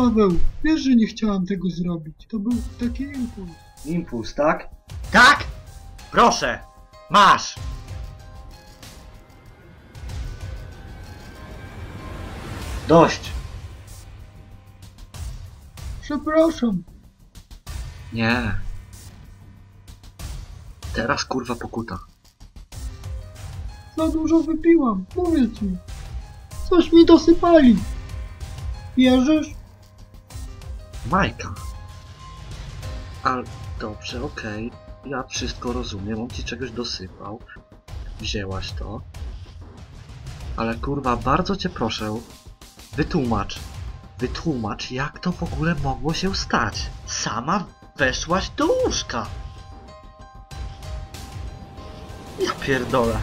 Paweł, wiesz, że nie chciałam tego zrobić. To był taki impuls. Impuls, tak? Tak! Proszę! Masz! Dość! Przepraszam. Nie. Teraz kurwa pokuta. Za dużo wypiłam, mówię ci. Coś mi dosypali. Wierzysz? Majka. Ale dobrze, okej. Ja wszystko rozumiem, on ci czegoś dosypał. Wzięłaś to. Ale kurwa, bardzo cię proszę, wytłumacz. Wytłumacz, jak to w ogóle mogło się stać. Sama weszłaś do łóżka. Ja pierdolę.